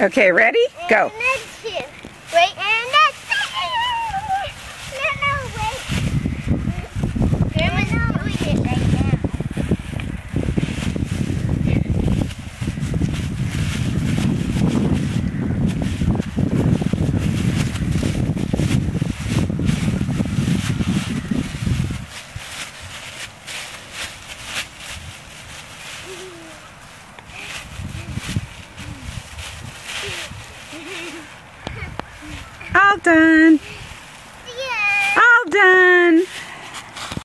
Okay, ready? Go. And two. Wait, and No, no, wait. Grandma's doing it right now. All done. Yeah. All done.